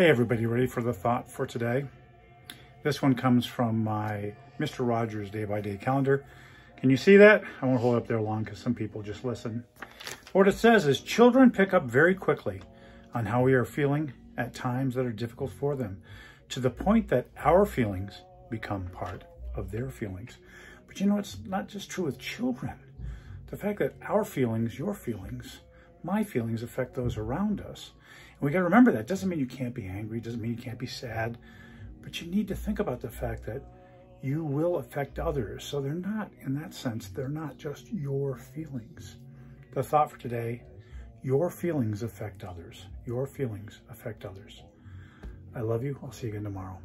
Hey everybody, ready for the thought for today? This one comes from my Mr. Rogers day-by-day -day calendar. Can you see that? I won't hold up there long because some people just listen. What it says is children pick up very quickly on how we are feeling at times that are difficult for them to the point that our feelings become part of their feelings. But you know, it's not just true with children. The fact that our feelings, your feelings, my feelings affect those around us. And we got to remember that. Doesn't mean you can't be angry, doesn't mean you can't be sad, but you need to think about the fact that you will affect others. So they're not, in that sense, they're not just your feelings. The thought for today, your feelings affect others. Your feelings affect others. I love you. I'll see you again tomorrow.